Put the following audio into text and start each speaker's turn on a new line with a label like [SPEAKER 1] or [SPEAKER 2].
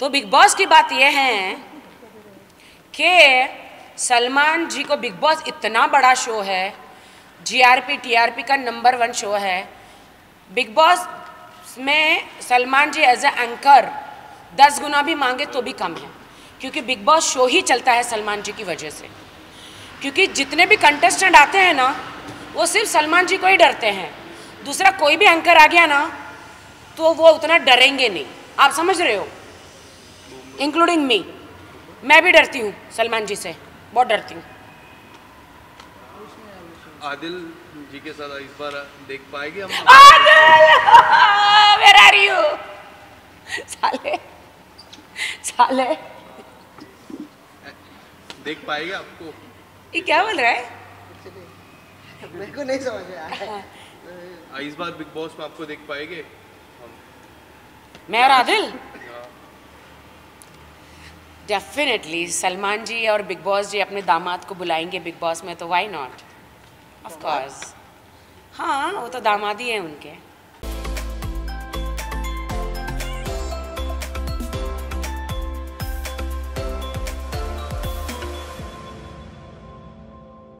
[SPEAKER 1] तो big boss की बात यह है कि सलमान जी को बिग बॉस इतना बड़ा शो है जीआरपी टीआरपी का नंबर वन शो है। बिग बॉस में Salman ji as a anchor दस गुना भी मांगे तो भी कम है, क्योंकि बिग बॉस शो ही चलता है सलमान जी की वजह से। क्योंकि जितने भी कंटेस्टेंट आते हैं ना, वो सिर्फ़ सलमान जी को ही डरते हैं। दूसरा कोई भी एंकर आ गया ना तो वो उतना डरेंगे नहीं। आप समझ रहे हो? इंक्लूडिंग मी मैं भी डरती हूँ सलमान जी से। बहुत डरती हूँ।
[SPEAKER 2] आदिल जी के साथ इस बार देख पाएँगे हम?
[SPEAKER 1] वेर आर यू साले साले।
[SPEAKER 2] देख पाएँगे आपको?
[SPEAKER 1] ये क्या बोल रहा है?
[SPEAKER 3] मेरे को नहीं समझ में आया
[SPEAKER 2] आ, इस बार बिग बॉस में आपको देख पाएँगे
[SPEAKER 1] मैं और आदिल? डेफिनेटली सलमान जी और बिग बॉस जी अपने दामाद को बुलाएँगे बिग बॉस में तो वाई नॉट ऑफकोर्स हाँ वो तो दामाद ही हैं उनके।